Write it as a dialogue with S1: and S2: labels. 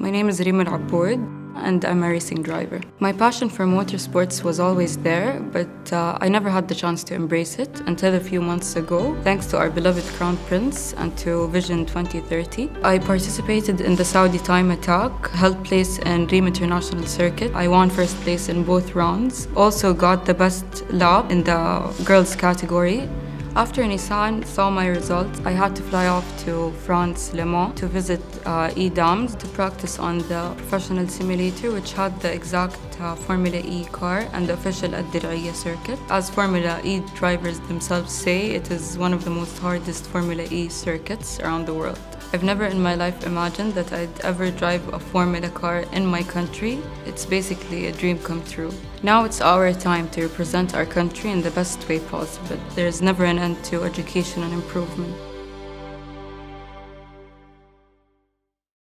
S1: My name is Reem Al and I'm a racing driver. My passion for motorsports was always there, but uh, I never had the chance to embrace it until a few months ago, thanks to our beloved Crown Prince and to Vision 2030. I participated in the Saudi Time Attack, held place in Reem International Circuit. I won first place in both rounds, also got the best lap in the girls category. After Nissan saw my results, I had to fly off to France, Le Mans, to visit uh, e.dams to practice on the professional simulator, which had the exact uh, Formula E car and the official Ad circuit. As Formula E drivers themselves say, it is one of the most hardest Formula E circuits around the world. I've never in my life imagined that I'd ever drive a Formula car in my country. It's basically a dream come true. Now it's our time to represent our country in the best way possible. There is never an end to education and improvement.